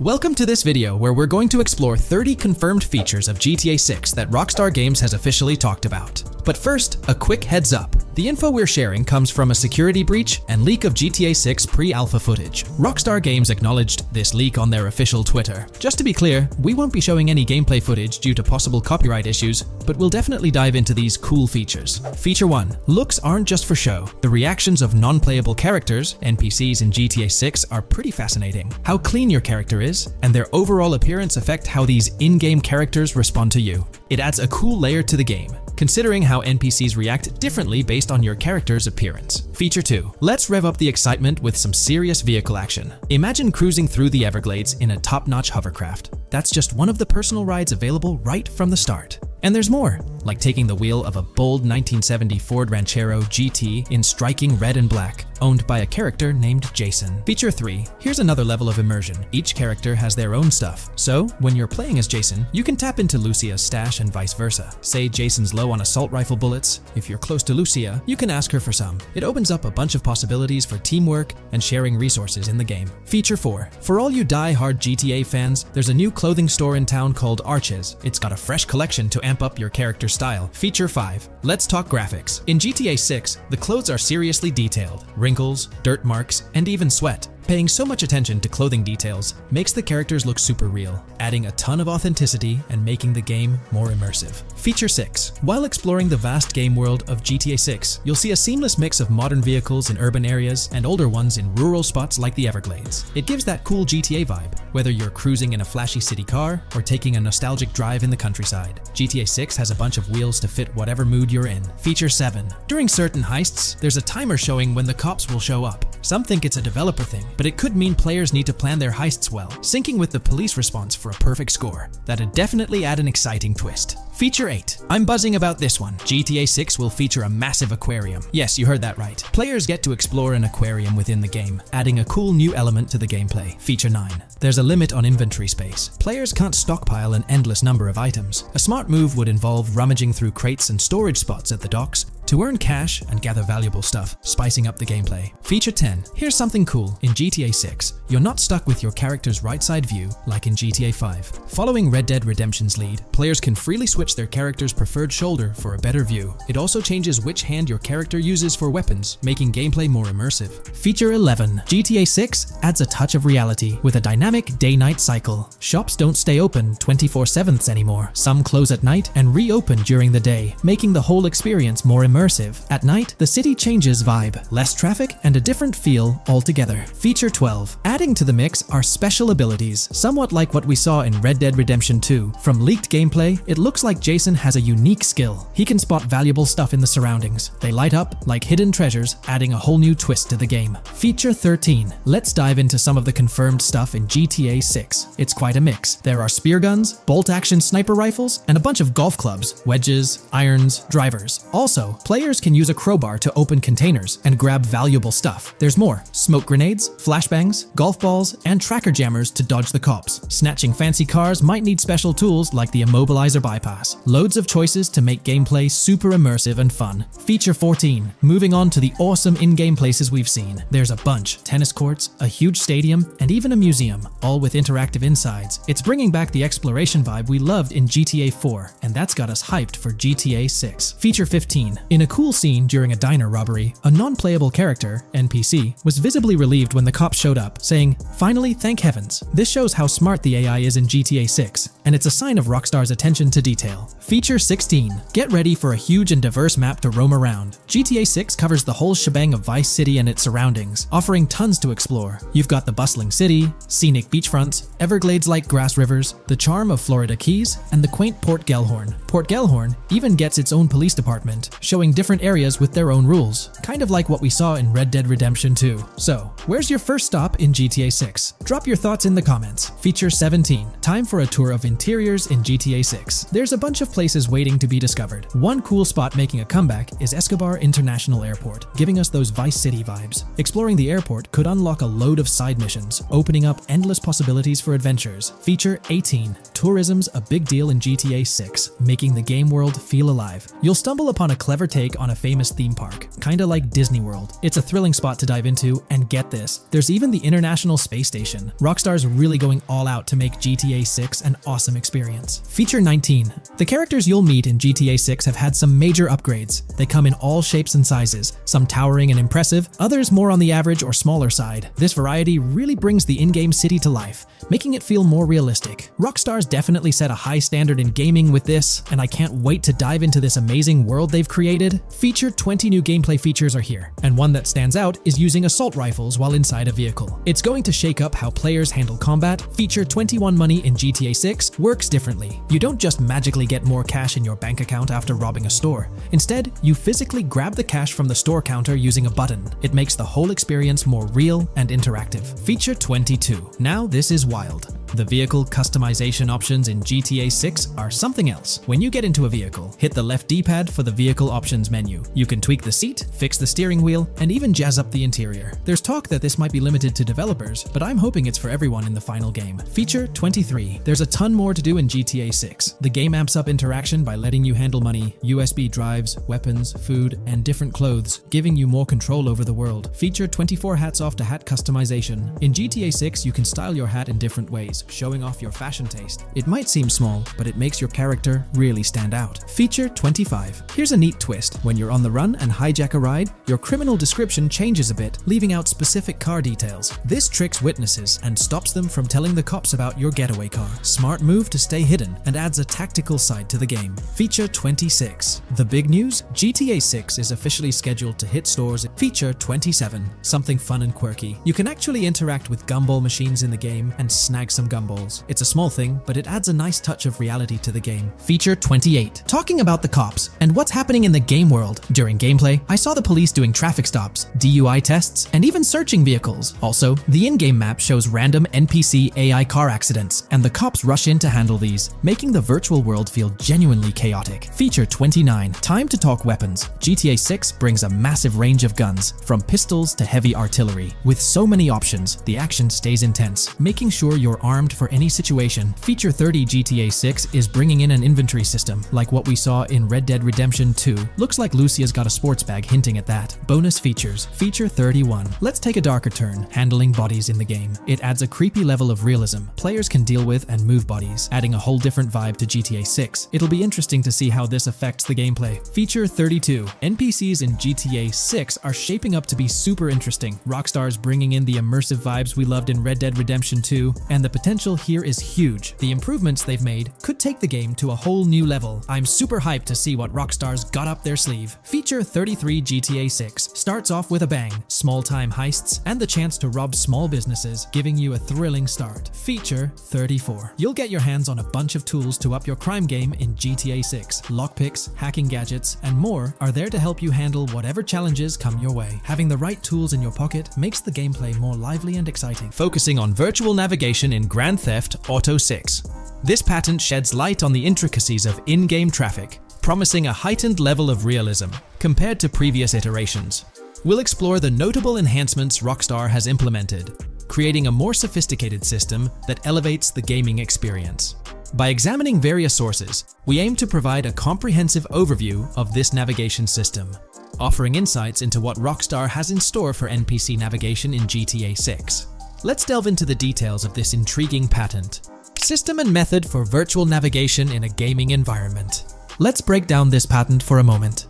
Welcome to this video where we're going to explore 30 confirmed features of GTA 6 that Rockstar Games has officially talked about. But first, a quick heads up. The info we're sharing comes from a security breach and leak of GTA 6 pre-alpha footage. Rockstar Games acknowledged this leak on their official Twitter. Just to be clear, we won't be showing any gameplay footage due to possible copyright issues, but we'll definitely dive into these cool features. Feature 1. Looks aren't just for show. The reactions of non-playable characters, NPCs in GTA 6, are pretty fascinating. How clean your character is, and their overall appearance affect how these in-game characters respond to you. It adds a cool layer to the game, considering how NPCs react differently based on your character's appearance. Feature 2. Let's rev up the excitement with some serious vehicle action. Imagine cruising through the Everglades in a top-notch hovercraft. That's just one of the personal rides available right from the start. And there's more, like taking the wheel of a bold 1970 Ford Ranchero GT in striking red and black, owned by a character named Jason. Feature 3. Here's another level of immersion. Each character has their own stuff, so when you're playing as Jason, you can tap into Lucia's stash and vice versa. Say Jason's low on assault rifle bullets, if you're close to Lucia, you can ask her for some. It opens up a bunch of possibilities for teamwork and sharing resources in the game. Feature 4. For all you die-hard GTA fans, there's a new clothing store in town called Arches. It's got a fresh collection to amp up your character style. Feature 5. Let's talk graphics. In GTA 6, the clothes are seriously detailed. Wrinkles, dirt marks, and even sweat. Paying so much attention to clothing details makes the characters look super real, adding a ton of authenticity and making the game more immersive. Feature 6. While exploring the vast game world of GTA 6, you'll see a seamless mix of modern vehicles in urban areas and older ones in rural spots like the Everglades. It gives that cool GTA vibe, whether you're cruising in a flashy city car or taking a nostalgic drive in the countryside. GTA 6 has a bunch of wheels to fit whatever mood you're in. Feature 7. During certain heists, there's a timer showing when the cops will show up. Some think it's a developer thing, but it could mean players need to plan their heists well, syncing with the police response for a perfect score. That'd definitely add an exciting twist. Feature 8. I'm buzzing about this one. GTA 6 will feature a massive aquarium. Yes, you heard that right. Players get to explore an aquarium within the game, adding a cool new element to the gameplay. Feature 9. There's a limit on inventory space. Players can't stockpile an endless number of items. A smart move would involve rummaging through crates and storage spots at the docks to earn cash and gather valuable stuff, spicing up the gameplay. Feature 10. Here's something cool. In GTA 6, you're not stuck with your character's right side view like in GTA 5. Following Red Dead Redemption's lead, players can freely switch their character's preferred shoulder for a better view. It also changes which hand your character uses for weapons, making gameplay more immersive. Feature 11. GTA 6 adds a touch of reality with a dynamic day-night cycle. Shops don't stay open 24-7 anymore. Some close at night and reopen during the day, making the whole experience more immersive immersive. At night, the city changes vibe, less traffic, and a different feel altogether. Feature 12. Adding to the mix are special abilities, somewhat like what we saw in Red Dead Redemption 2. From leaked gameplay, it looks like Jason has a unique skill. He can spot valuable stuff in the surroundings. They light up like hidden treasures, adding a whole new twist to the game. Feature 13. Let's dive into some of the confirmed stuff in GTA 6. It's quite a mix. There are spear guns, bolt-action sniper rifles, and a bunch of golf clubs, wedges, irons, drivers. Also, Players can use a crowbar to open containers and grab valuable stuff. There's more smoke grenades, flashbangs, golf balls, and tracker jammers to dodge the cops. Snatching fancy cars might need special tools like the immobilizer bypass. Loads of choices to make gameplay super immersive and fun. Feature 14. Moving on to the awesome in game places we've seen. There's a bunch tennis courts, a huge stadium, and even a museum, all with interactive insides. It's bringing back the exploration vibe we loved in GTA 4, and that's got us hyped for GTA 6. Feature 15. In in a cool scene during a diner robbery, a non-playable character, NPC, was visibly relieved when the cops showed up, saying, Finally, thank heavens. This shows how smart the AI is in GTA 6, and it's a sign of Rockstar's attention to detail. Feature 16. Get ready for a huge and diverse map to roam around. GTA 6 covers the whole shebang of Vice City and its surroundings, offering tons to explore. You've got the bustling city, scenic beachfronts, Everglades-like grass rivers, the charm of Florida Keys, and the quaint Port Gellhorn. Port Gellhorn even gets its own police department, showing different areas with their own rules, kind of like what we saw in Red Dead Redemption 2. So, where's your first stop in GTA 6? Drop your thoughts in the comments. Feature 17. Time for a tour of interiors in GTA 6. There's a bunch of places waiting to be discovered. One cool spot making a comeback is Escobar International Airport, giving us those Vice City vibes. Exploring the airport could unlock a load of side missions, opening up endless possibilities for adventures. Feature 18. Tourism's a big deal in GTA 6, making the game world feel alive. You'll stumble upon a clever take on a famous theme park, kinda like Disney World. It's a thrilling spot to dive into, and get this, there's even the International Space Station. Rockstar's really going all out to make GTA 6 an awesome experience. Feature 19. The characters you'll meet in GTA 6 have had some major upgrades. They come in all shapes and sizes, some towering and impressive, others more on the average or smaller side. This variety really brings the in-game city to life, making it feel more realistic. Rockstar's definitely set a high standard in gaming with this, and I can't wait to dive into this amazing world they've created. Feature 20 new gameplay features are here, and one that stands out is using assault rifles while inside a vehicle. It's going to shake up how players handle combat. Feature 21 money in GTA 6 works differently. You don't just magically get more cash in your bank account after robbing a store. Instead, you physically grab the cash from the store counter using a button. It makes the whole experience more real and interactive. Feature 22. Now this is wild. The vehicle customization options in GTA 6 are something else. When you get into a vehicle, hit the left D-pad for the vehicle options menu. You can tweak the seat, fix the steering wheel, and even jazz up the interior. There's talk that this might be limited to developers, but I'm hoping it's for everyone in the final game. Feature 23. There's a ton more to do in GTA 6. The game amps up interaction by letting you handle money, USB drives, weapons, food, and different clothes, giving you more control over the world. Feature 24 hats off to hat customization. In GTA 6, you can style your hat in different ways showing off your fashion taste. It might seem small, but it makes your character really stand out. Feature 25. Here's a neat twist. When you're on the run and hijack a ride, your criminal description changes a bit, leaving out specific car details. This tricks witnesses and stops them from telling the cops about your getaway car. Smart move to stay hidden and adds a tactical side to the game. Feature 26. The big news? GTA 6 is officially scheduled to hit stores. Feature 27. Something fun and quirky. You can actually interact with gumball machines in the game and snag some gumballs. It's a small thing, but it adds a nice touch of reality to the game. Feature 28. Talking about the cops and what's happening in the game world. During gameplay, I saw the police doing traffic stops, DUI tests, and even searching vehicles. Also, the in-game map shows random NPC AI car accidents, and the cops rush in to handle these, making the virtual world feel genuinely chaotic. Feature 29. Time to talk weapons. GTA 6 brings a massive range of guns, from pistols to heavy artillery. With so many options, the action stays intense, making sure you're armed armed for any situation. Feature 30 GTA 6 is bringing in an inventory system, like what we saw in Red Dead Redemption 2. Looks like Lucia's got a sports bag hinting at that. Bonus features. Feature 31. Let's take a darker turn, handling bodies in the game. It adds a creepy level of realism. Players can deal with and move bodies, adding a whole different vibe to GTA 6. It'll be interesting to see how this affects the gameplay. Feature 32. NPCs in GTA 6 are shaping up to be super interesting. Rockstar's bringing in the immersive vibes we loved in Red Dead Redemption 2, and the potential potential here is huge. The improvements they've made could take the game to a whole new level. I'm super hyped to see what Rockstar's got up their sleeve. Feature 33 GTA 6 starts off with a bang, small-time heists, and the chance to rob small businesses, giving you a thrilling start. Feature 34. You'll get your hands on a bunch of tools to up your crime game in GTA 6. Lockpicks, hacking gadgets, and more are there to help you handle whatever challenges come your way. Having the right tools in your pocket makes the gameplay more lively and exciting. Focusing on virtual navigation in Grand Theft Auto 6. This patent sheds light on the intricacies of in-game traffic, promising a heightened level of realism compared to previous iterations. We'll explore the notable enhancements Rockstar has implemented, creating a more sophisticated system that elevates the gaming experience. By examining various sources, we aim to provide a comprehensive overview of this navigation system, offering insights into what Rockstar has in store for NPC navigation in GTA 6. Let's delve into the details of this intriguing patent. System and method for virtual navigation in a gaming environment. Let's break down this patent for a moment.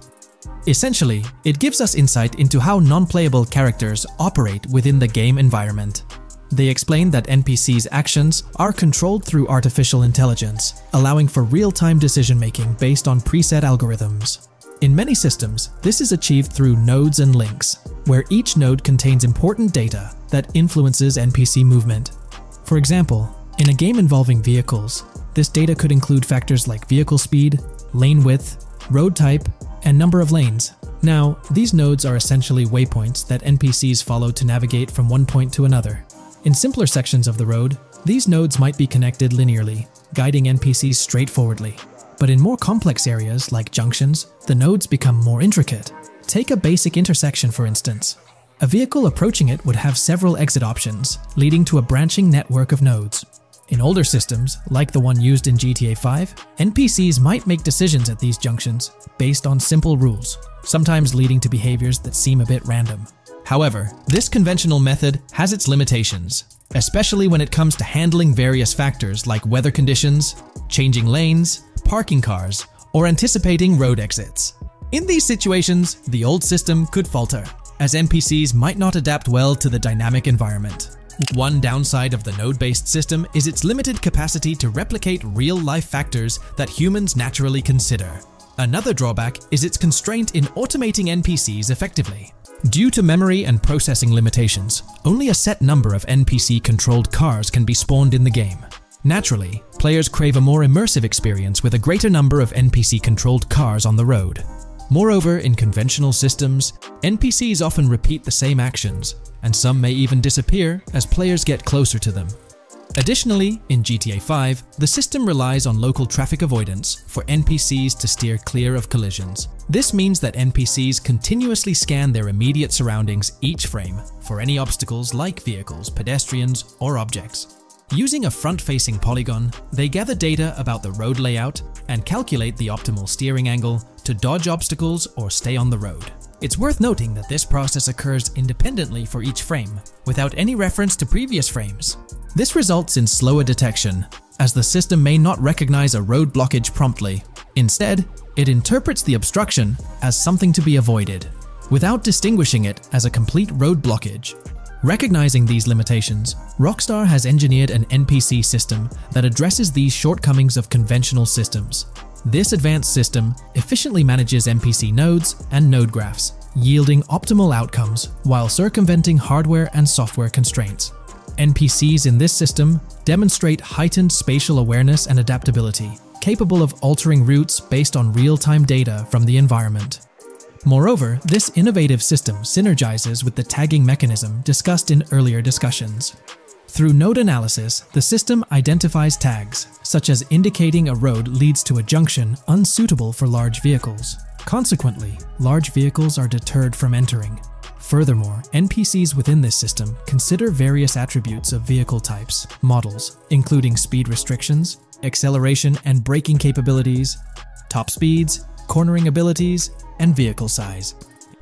Essentially, it gives us insight into how non-playable characters operate within the game environment. They explain that NPCs' actions are controlled through artificial intelligence, allowing for real-time decision-making based on preset algorithms. In many systems, this is achieved through nodes and links, where each node contains important data that influences NPC movement. For example, in a game involving vehicles, this data could include factors like vehicle speed, lane width, road type, and number of lanes. Now, these nodes are essentially waypoints that NPCs follow to navigate from one point to another. In simpler sections of the road, These nodes might be connected linearly, guiding NPCs straightforwardly. But in more complex areas, like junctions, the nodes become more intricate. Take a basic intersection, for instance. A vehicle approaching it would have several exit options, leading to a branching network of nodes. In older systems, like the one used in GTA 5, NPCs might make decisions at these junctions based on simple rules, sometimes leading to behaviors that seem a bit random. However, this conventional method has its limitations, especially when it comes to handling various factors like weather conditions, changing lanes, parking cars, or anticipating road exits. In these situations, the old system could falter, as NPCs might not adapt well to the dynamic environment. One downside of the node-based system is its limited capacity to replicate real-life factors that humans naturally consider. Another drawback is its constraint in automating NPCs effectively. Due to memory and processing limitations, only a set number of NPC-controlled cars can be spawned in the game. Naturally, players crave a more immersive experience with a greater number of NPC-controlled cars on the road. Moreover, in conventional systems, NPCs often repeat the same actions, and some may even disappear as players get closer to them. Additionally, in GTA 5, the system relies on local traffic avoidance for NPCs to steer clear of collisions. This means that NPCs continuously scan their immediate surroundings each frame for any obstacles like vehicles, pedestrians, or objects. Using a front-facing polygon, they gather data about the road layout and calculate the optimal steering angle to dodge obstacles or stay on the road. It's worth noting that this process occurs independently for each frame, without any reference to previous frames. This results in slower detection, as the system may not recognize a road blockage promptly. Instead, it interprets the obstruction as something to be avoided, without distinguishing it as a complete road blockage. Recognizing these limitations, Rockstar has engineered an NPC system that addresses these shortcomings of conventional systems. This advanced system efficiently manages NPC nodes and node graphs, yielding optimal outcomes while circumventing hardware and software constraints. NPCs in this system demonstrate heightened spatial awareness and adaptability, capable of altering routes based on real-time data from the environment. Moreover, this innovative system synergizes with the tagging mechanism discussed in earlier discussions. Through node analysis, the system identifies tags, such as indicating a road leads to a junction unsuitable for large vehicles. Consequently, large vehicles are deterred from entering. Furthermore, NPCs within this system consider various attributes of vehicle types, models, including speed restrictions, acceleration and braking capabilities, top speeds, cornering abilities, and vehicle size.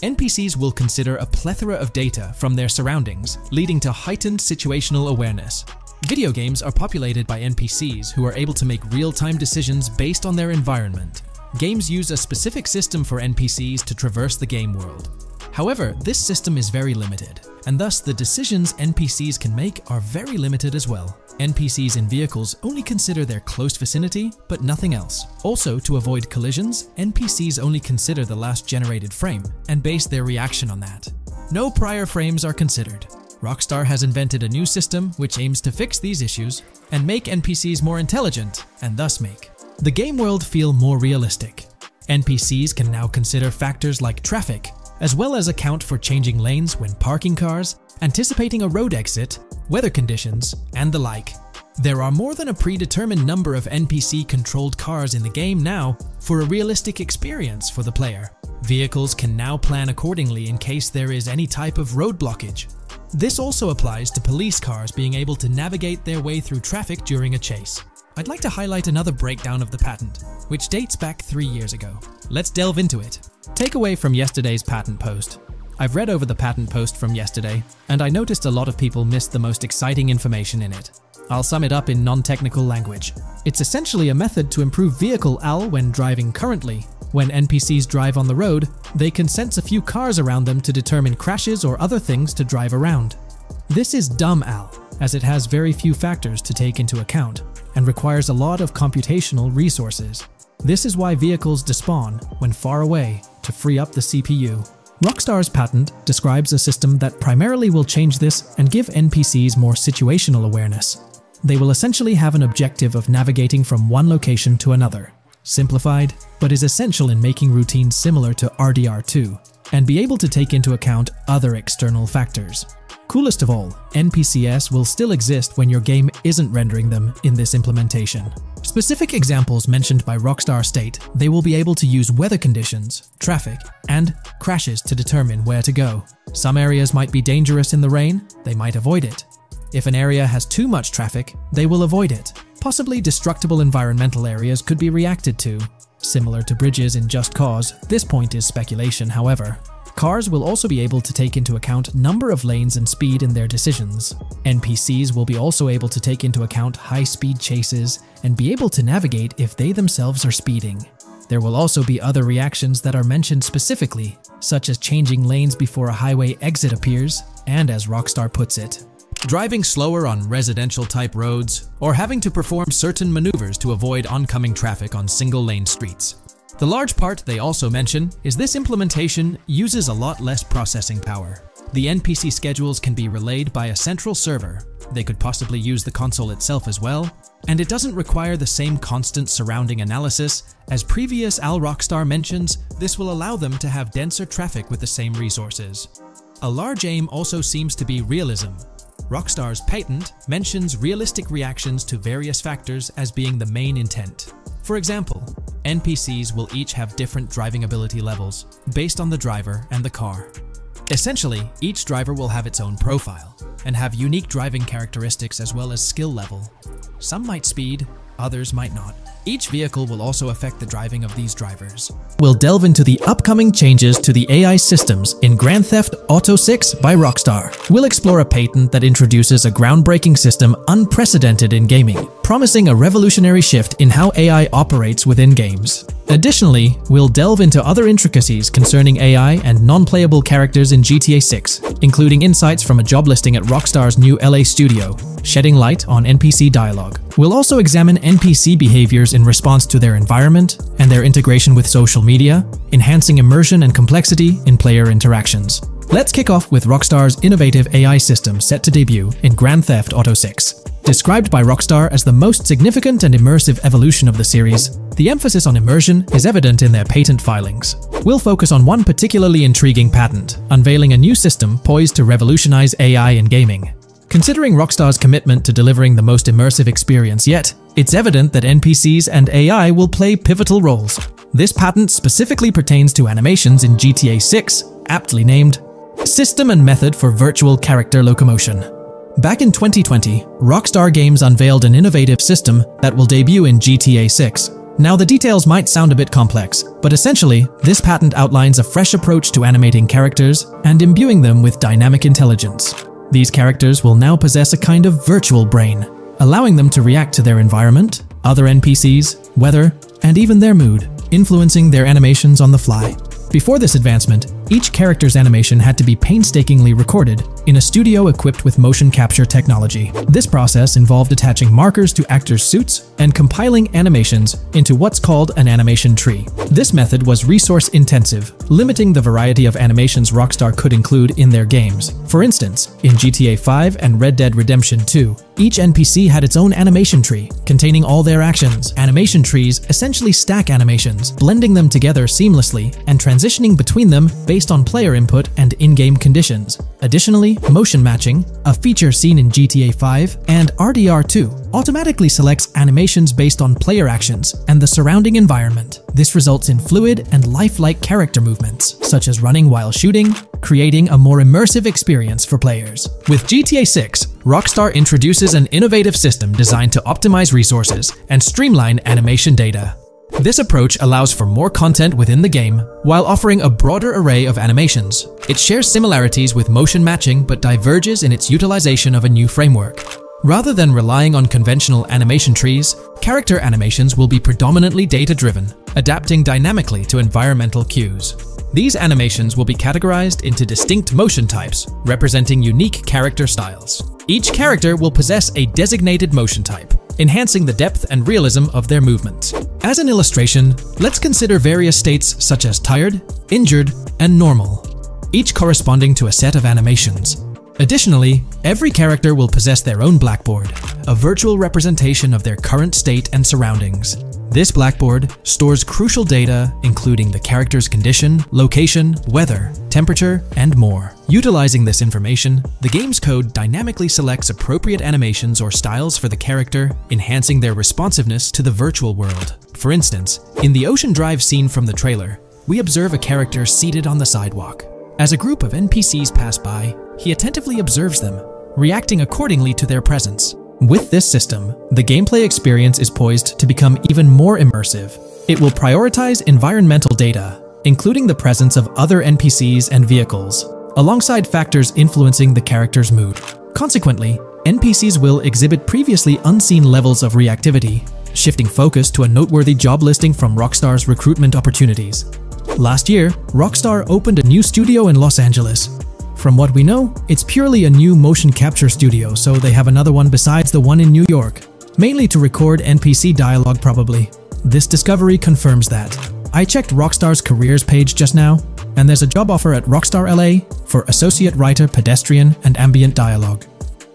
NPCs will consider a plethora of data from their surroundings, leading to heightened situational awareness. Video games are populated by NPCs who are able to make real-time decisions based on their environment. Games use a specific system for NPCs to traverse the game world. However, this system is very limited, and thus the decisions NPCs can make are very limited as well. NPCs in vehicles only consider their close vicinity, but nothing else. Also, to avoid collisions, NPCs only consider the last generated frame and base their reaction on that. No prior frames are considered. Rockstar has invented a new system which aims to fix these issues and make NPCs more intelligent, and thus make the game world feel more realistic. NPCs can now consider factors like traffic, as well as account for changing lanes when parking cars, anticipating a road exit, weather conditions, and the like. There are more than a predetermined number of NPC-controlled cars in the game now for a realistic experience for the player. Vehicles can now plan accordingly in case there is any type of road blockage. This also applies to police cars being able to navigate their way through traffic during a chase. I'd like to highlight another breakdown of the patent, which dates back three years ago. Let's delve into it. Takeaway from yesterday's patent post. I've read over the patent post from yesterday, and I noticed a lot of people missed the most exciting information in it. I'll sum it up in non-technical language. It's essentially a method to improve vehicle AI when driving currently. When NPCs drive on the road, they can sense a few cars around them to determine crashes or other things to drive around. This is dumb AI, as it has very few factors to take into account, and requires a lot of computational resources. This is why vehicles despawn when far away to free up the CPU. Rockstar's patent describes a system that primarily will change this and give NPCs more situational awareness. They will essentially have an objective of navigating from one location to another, simplified, but is essential in making routines similar to RDR2, and be able to take into account other external factors. Coolest of all, NPCs will still exist when your game isn't rendering them in this implementation. Specific examples mentioned by Rockstar state they will be able to use weather conditions, traffic, and crashes to determine where to go. Some areas might be dangerous in the rain, they might avoid it. If an area has too much traffic, they will avoid it. Possibly destructible environmental areas could be reacted to. Similar to bridges in Just Cause, this point is speculation, however. Cars will also be able to take into account number of lanes and speed in their decisions. NPCs will be also able to take into account high-speed chases and be able to navigate if they themselves are speeding. There will also be other reactions that are mentioned specifically, such as changing lanes before a highway exit appears, and as Rockstar puts it, driving slower on residential type roads, or having to perform certain maneuvers to avoid oncoming traffic on single lane streets. The large part they also mention is this implementation uses a lot less processing power. The NPC schedules can be relayed by a central server, they could possibly use the console itself as well, and it doesn't require the same constant surrounding analysis. As previous AI Rockstar mentions, this will allow them to have denser traffic with the same resources. A large aim also seems to be realism. Rockstar's patent mentions realistic reactions to various factors as being the main intent. For example, NPCs will each have different driving ability levels, based on the driver and the car. Essentially, each driver will have its own profile, and have unique driving characteristics as well as skill level. Some might speed, others might not. Each vehicle will also affect the driving of these drivers. We'll delve into the upcoming changes to the AI systems in Grand Theft Auto 6 by Rockstar. We'll explore a patent that introduces a groundbreaking system unprecedented in gaming, promising a revolutionary shift in how AI operates within games. Additionally, we'll delve into other intricacies concerning AI and non-playable characters in GTA 6, including insights from a job listing at Rockstar's new LA studio, shedding light on NPC dialogue. We'll also examine NPC behaviors in response to their environment and their integration with social media, enhancing immersion and complexity in player interactions. Let's kick off with Rockstar's innovative AI system set to debut in Grand Theft Auto 6. Described by Rockstar as the most significant and immersive evolution of the series, the emphasis on immersion is evident in their patent filings. We'll focus on one particularly intriguing patent, unveiling a new system poised to revolutionize AI in gaming. Considering Rockstar's commitment to delivering the most immersive experience yet, it's evident that NPCs and AI will play pivotal roles. This patent specifically pertains to animations in GTA 6, aptly named System and Method for Virtual Character Locomotion. Back in 2020, Rockstar Games unveiled an innovative system that will debut in GTA 6. Now, the details might sound a bit complex, but essentially, this patent outlines a fresh approach to animating characters and imbuing them with dynamic intelligence. These characters will now possess a kind of virtual brain, allowing them to react to their environment, other NPCs, weather, and even their mood, influencing their animations on the fly. Before this advancement, each character's animation had to be painstakingly recorded in a studio equipped with motion capture technology. This process involved attaching markers to actors' suits and compiling animations into what's called an animation tree. This method was resource intensive, limiting the variety of animations Rockstar could include in their games. For instance, in GTA 5 and Red Dead Redemption 2, each NPC had its own animation tree, containing all their actions. Animation trees essentially stack animations, blending them together seamlessly and transitioning between them based on player input and in-game conditions. Additionally, motion matching, a feature seen in GTA 5 and RDR2, automatically selects animations based on player actions and the surrounding environment. This results in fluid and lifelike character movements, such as running while shooting, creating a more immersive experience for players. With GTA 6, Rockstar introduces an innovative system designed to optimize resources and streamline animation data. This approach allows for more content within the game while offering a broader array of animations. It shares similarities with motion matching but diverges in its utilization of a new framework. Rather than relying on conventional animation trees, character animations will be predominantly data-driven, adapting dynamically to environmental cues. These animations will be categorized into distinct motion types, representing unique character styles. Each character will possess a designated motion type, enhancing the depth and realism of their movement. As an illustration, let's consider various states such as tired, injured, and normal, each corresponding to a set of animations. Additionally, every character will possess their own blackboard, a virtual representation of their current state and surroundings. This blackboard stores crucial data including the character's condition, location, weather, temperature, and more. Utilizing this information, the game's code dynamically selects appropriate animations or styles for the character, enhancing their responsiveness to the virtual world. For instance, in the Ocean Drive scene from the trailer, we observe a character seated on the sidewalk. As a group of NPCs pass by, he attentively observes them, reacting accordingly to their presence. With this system, the gameplay experience is poised to become even more immersive. It will prioritize environmental data, including the presence of other NPCs and vehicles, alongside factors influencing the character's mood. Consequently, NPCs will exhibit previously unseen levels of reactivity, shifting focus to a noteworthy job listing from Rockstar's recruitment opportunities. Last year, Rockstar opened a new studio in Los Angeles, from what we know, it's purely a new motion capture studio, so they have another one besides the one in New York, mainly to record NPC dialogue probably. This discovery confirms that. I checked Rockstar's careers page just now, and there's a job offer at Rockstar LA for Associate Writer Pedestrian and Ambient Dialogue.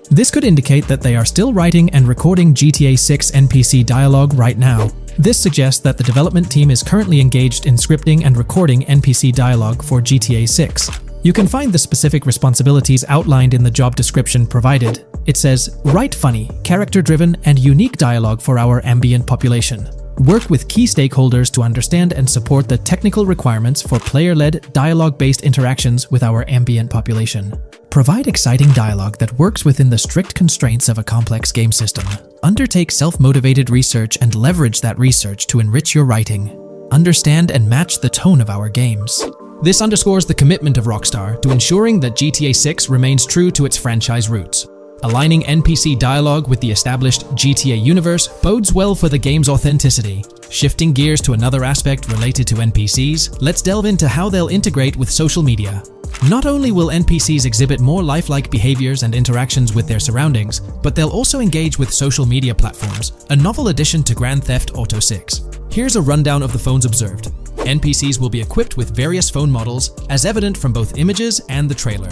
This could indicate that they are still writing and recording GTA 6 NPC dialogue right now. This suggests that the development team is currently engaged in scripting and recording NPC dialogue for GTA 6. You can find the specific responsibilities outlined in the job description provided. It says, write funny, character-driven, and unique dialogue for our ambient population. Work with key stakeholders to understand and support the technical requirements for player-led, dialogue-based interactions with our ambient population. Provide exciting dialogue that works within the strict constraints of a complex game system. Undertake self-motivated research and leverage that research to enrich your writing. Understand and match the tone of our games. This underscores the commitment of Rockstar to ensuring that GTA 6 remains true to its franchise roots. Aligning NPC dialogue with the established GTA universe bodes well for the game's authenticity. Shifting gears to another aspect related to NPCs, let's delve into how they'll integrate with social media. Not only will NPCs exhibit more lifelike behaviors and interactions with their surroundings, but they'll also engage with social media platforms, a novel addition to Grand Theft Auto 6. Here's a rundown of the phones observed. NPCs will be equipped with various phone models, as evident from both images and the trailer.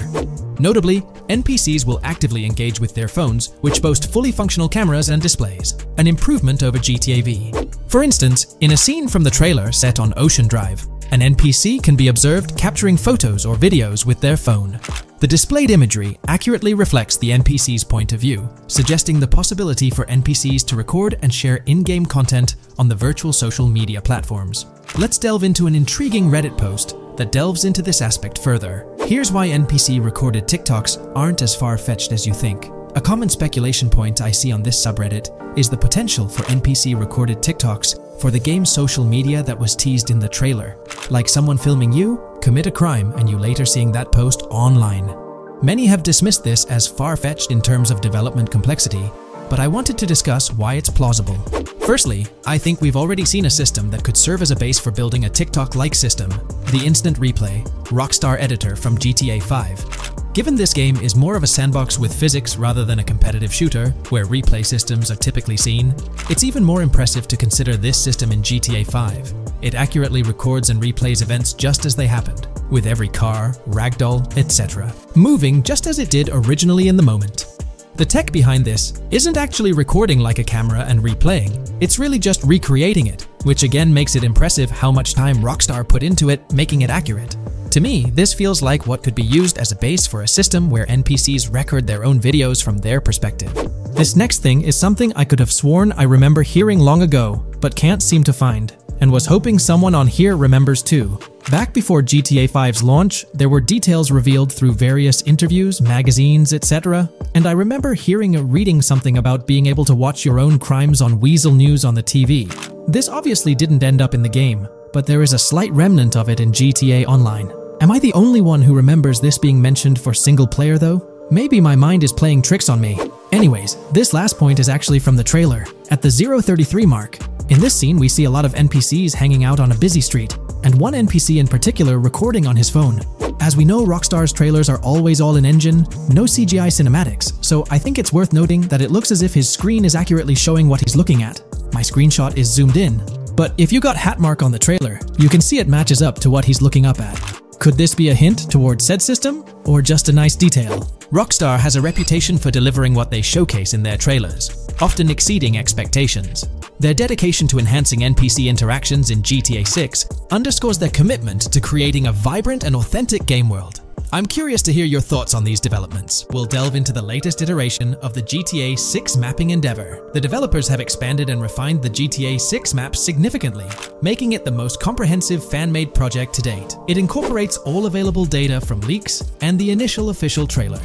Notably, NPCs will actively engage with their phones, which boast fully functional cameras and displays, an improvement over GTA V. For instance, in a scene from the trailer set on Ocean Drive, an NPC can be observed capturing photos or videos with their phone. The displayed imagery accurately reflects the NPC's point of view, suggesting the possibility for NPCs to record and share in-game content on the virtual social media platforms. Let's delve into an intriguing Reddit post that delves into this aspect further. Here's why NPC recorded TikToks aren't as far-fetched as you think. A common speculation point I see on this subreddit is the potential for NPC recorded TikToks for the game's social media that was teased in the trailer, like someone filming you commit a crime and you later seeing that post online. Many have dismissed this as far-fetched in terms of development complexity, but I wanted to discuss why it's plausible. Firstly, I think we've already seen a system that could serve as a base for building a TikTok-like system, the Instant Replay, Rockstar Editor from GTA 5. Given this game is more of a sandbox with physics rather than a competitive shooter, where replay systems are typically seen, it's even more impressive to consider this system in GTA 5. It accurately records and replays events just as they happened, with every car, ragdoll, etc., moving just as it did originally in the moment. The tech behind this isn't actually recording like a camera and replaying, it's really just recreating it, which again makes it impressive how much time Rockstar put into it making it accurate. To me, this feels like what could be used as a base for a system where NPCs record their own videos from their perspective. This next thing is something I could have sworn I remember hearing long ago, but can't seem to find and was hoping someone on here remembers too. Back before GTA 5's launch, there were details revealed through various interviews, magazines, etc. And I remember hearing or reading something about being able to watch your own crimes on Weasel News on the TV. This obviously didn't end up in the game, but there is a slight remnant of it in GTA Online. Am I the only one who remembers this being mentioned for single player though? Maybe my mind is playing tricks on me. Anyways, this last point is actually from the trailer. At the 033 mark, in this scene, we see a lot of NPCs hanging out on a busy street, and one NPC in particular recording on his phone. As we know, Rockstar's trailers are always all in engine, no CGI cinematics, so I think it's worth noting that it looks as if his screen is accurately showing what he's looking at. My screenshot is zoomed in, but if you got Hatmark on the trailer, you can see it matches up to what he's looking up at. Could this be a hint towards said system, or just a nice detail? Rockstar has a reputation for delivering what they showcase in their trailers, often exceeding expectations. Their dedication to enhancing NPC interactions in GTA 6 underscores their commitment to creating a vibrant and authentic game world. I'm curious to hear your thoughts on these developments. We'll delve into the latest iteration of the GTA 6 mapping endeavor. The developers have expanded and refined the GTA 6 map significantly, making it the most comprehensive fan-made project to date. It incorporates all available data from leaks and the initial official trailer.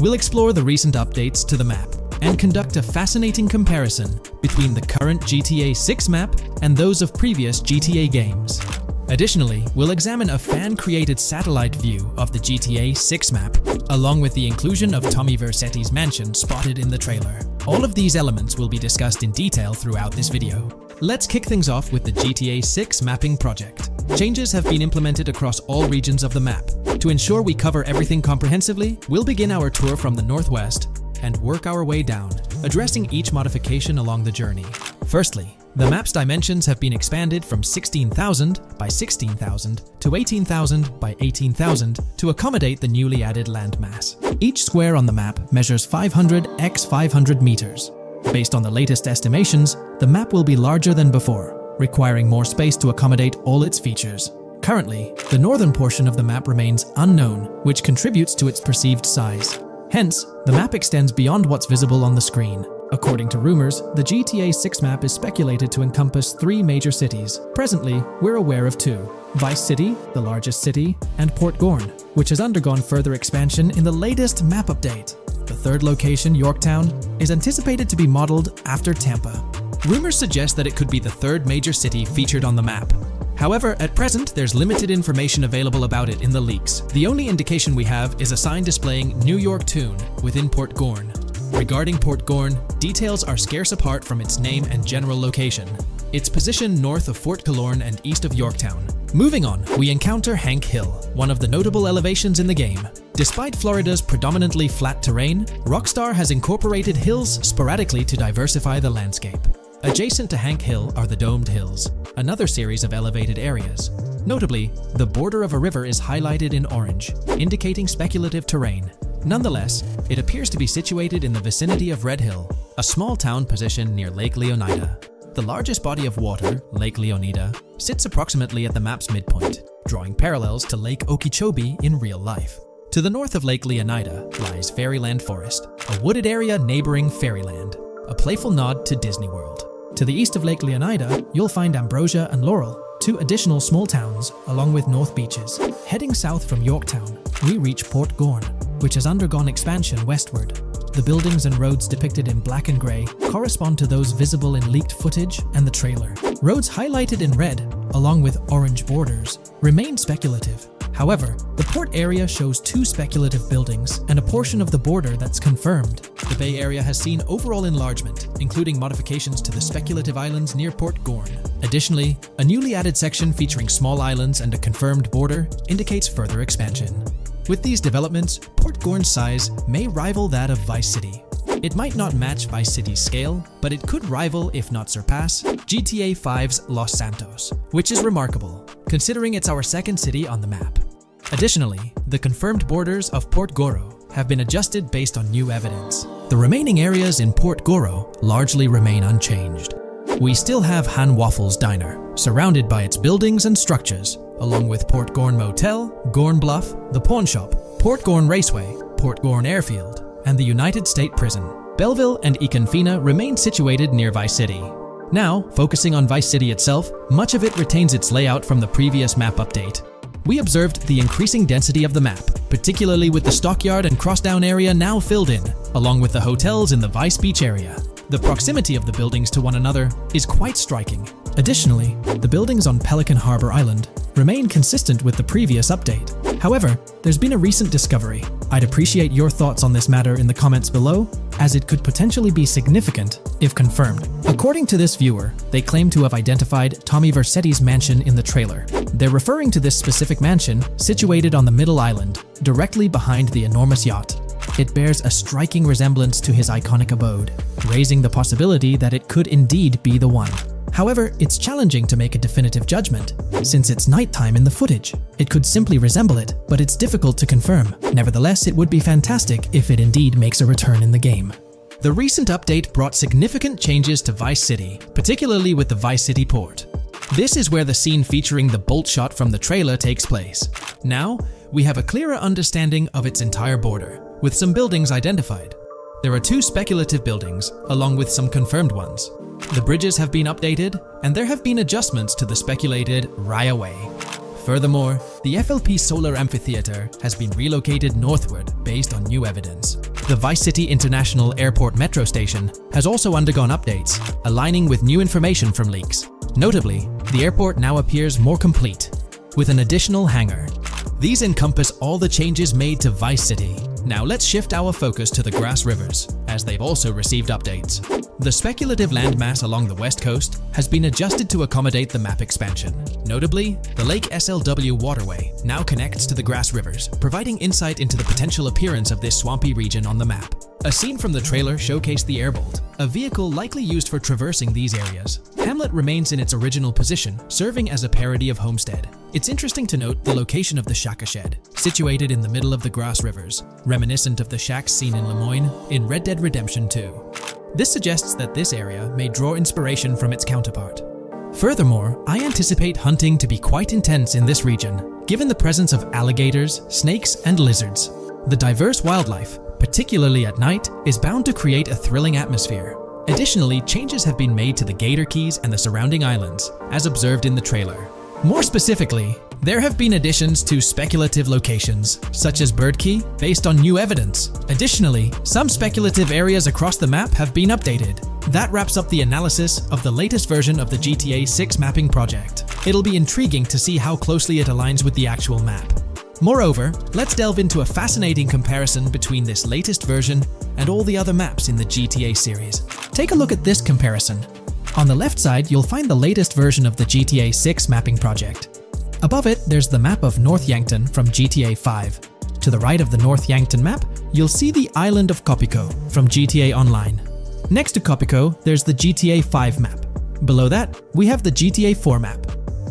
We'll explore the recent updates to the map, and conduct a fascinating comparison between the current GTA 6 map and those of previous GTA games. Additionally, we'll examine a fan-created satellite view of the GTA 6 map, along with the inclusion of Tommy Vercetti's mansion spotted in the trailer. All of these elements will be discussed in detail throughout this video. Let's kick things off with the GTA 6 mapping project. Changes have been implemented across all regions of the map. To ensure we cover everything comprehensively, we'll begin our tour from the northwest and work our way down, addressing each modification along the journey. Firstly, the map's dimensions have been expanded from 16,000 by 16,000 to 18,000 by 18,000 to accommodate the newly added landmass. Each square on the map measures 500 x 500 meters. Based on the latest estimations, the map will be larger than before, requiring more space to accommodate all its features. Currently, the northern portion of the map remains unknown, which contributes to its perceived size. Hence, the map extends beyond what's visible on the screen. According to rumors, the GTA 6 map is speculated to encompass three major cities. Presently, we're aware of two. Vice City, the largest city, and Port Gorn, which has undergone further expansion in the latest map update. The third location, Yorktown, is anticipated to be modeled after Tampa. Rumors suggest that it could be the third major city featured on the map, However, at present, there's limited information available about it in the leaks. The only indication we have is a sign displaying New York Tune within Port Gorn. Regarding Port Gorn, details are scarce apart from its name and general location. It's positioned north of Fort Killorn and east of Yorktown. Moving on, we encounter Hank Hill, one of the notable elevations in the game. Despite Florida's predominantly flat terrain, Rockstar has incorporated hills sporadically to diversify the landscape. Adjacent to Hank Hill are the Domed Hills, another series of elevated areas. Notably, the border of a river is highlighted in orange, indicating speculative terrain. Nonetheless, it appears to be situated in the vicinity of Red Hill, a small town positioned near Lake Leonida. The largest body of water, Lake Leonida, sits approximately at the map's midpoint, drawing parallels to Lake Okeechobee in real life. To the north of Lake Leonida lies Fairyland Forest, a wooded area neighboring Fairyland, a playful nod to Disney World. To the east of Lake Leonida, you'll find Ambrosia and Laurel, two additional small towns, along with North Beaches. Heading south from Yorktown, we reach Port Gorn, which has undergone expansion westward. The buildings and roads depicted in black and grey correspond to those visible in leaked footage and the trailer. Roads highlighted in red, along with orange borders, remain speculative, However, the port area shows two speculative buildings and a portion of the border that's confirmed. The Bay Area has seen overall enlargement, including modifications to the speculative islands near Port Gorn. Additionally, a newly added section featuring small islands and a confirmed border indicates further expansion. With these developments, Port Gorn's size may rival that of Vice City. It might not match Vice City's scale, but it could rival, if not surpass, GTA 5's Los Santos, which is remarkable, considering it's our second city on the map. Additionally, the confirmed borders of Port Goro have been adjusted based on new evidence. The remaining areas in Port Goro largely remain unchanged. We still have Han Waffles Diner, surrounded by its buildings and structures, along with Port Gorn Motel, Gorn Bluff, the Pawn Shop, Port Gorn Raceway, Port Gorn Airfield, and the United State Prison. Belleville and Econfina remain situated near Vice City. Now, focusing on Vice City itself, much of it retains its layout from the previous map update, we observed the increasing density of the map, particularly with the stockyard and crossdown area now filled in, along with the hotels in the Vice Beach area. The proximity of the buildings to one another is quite striking. Additionally, the buildings on Pelican Harbor Island remain consistent with the previous update. However, there's been a recent discovery. I'd appreciate your thoughts on this matter in the comments below, as it could potentially be significant if confirmed. According to this viewer, they claim to have identified Tommy Vercetti's mansion in the trailer. They're referring to this specific mansion, situated on the middle island, directly behind the enormous yacht. It bears a striking resemblance to his iconic abode, raising the possibility that it could indeed be the one. However, it's challenging to make a definitive judgment, since it's nighttime in the footage. It could simply resemble it, but it's difficult to confirm. Nevertheless, it would be fantastic if it indeed makes a return in the game. The recent update brought significant changes to Vice City, particularly with the Vice City port. This is where the scene featuring the bolt shot from the trailer takes place. Now, we have a clearer understanding of its entire border, with some buildings identified. There are two speculative buildings, along with some confirmed ones. The bridges have been updated, and there have been adjustments to the speculated Raya Way. Furthermore, the FLP Solar Amphitheater has been relocated northward based on new evidence. The Vice City International Airport metro station has also undergone updates, aligning with new information from leaks. Notably, the airport now appears more complete, with an additional hangar. These encompass all the changes made to Vice City, now let's shift our focus to the Grass Rivers, as they've also received updates. The speculative landmass along the west coast has been adjusted to accommodate the map expansion. Notably, the Lake SLW waterway now connects to the Grass Rivers, providing insight into the potential appearance of this swampy region on the map. A scene from the trailer showcased the Airboat, a vehicle likely used for traversing these areas. Hamlet remains in its original position, serving as a parody of Homestead. It's interesting to note the location of the Shaka Shed, situated in the middle of the Grass Rivers, reminiscent of the shacks seen in Lemoyne in Red Dead Redemption 2. This suggests that this area may draw inspiration from its counterpart. Furthermore, I anticipate hunting to be quite intense in this region, given the presence of alligators, snakes, and lizards. The diverse wildlife, particularly at night, is bound to create a thrilling atmosphere. Additionally, changes have been made to the Gator Keys and the surrounding islands, as observed in the trailer. More specifically, there have been additions to speculative locations, such as Bird Key, based on new evidence. Additionally, some speculative areas across the map have been updated. That wraps up the analysis of the latest version of the GTA 6 mapping project. It'll be intriguing to see how closely it aligns with the actual map. Moreover, let's delve into a fascinating comparison between this latest version and all the other maps in the GTA series. Take a look at this comparison. On the left side, you'll find the latest version of the GTA 6 mapping project. Above it, there's the map of North Yankton from GTA 5. To the right of the North Yankton map, you'll see the island of Copico from GTA Online. Next to Copico, there's the GTA 5 map. Below that, we have the GTA 4 map.